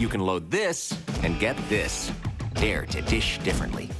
You can load this and get this. Dare to dish differently.